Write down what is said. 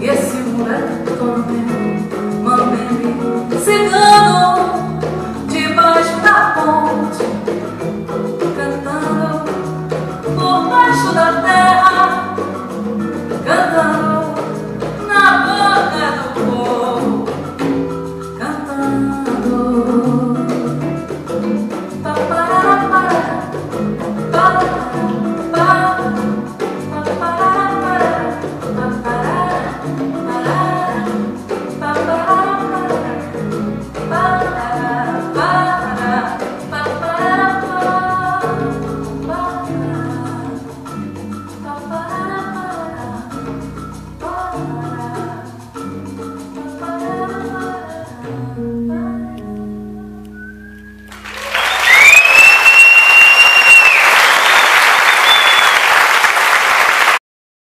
Yes,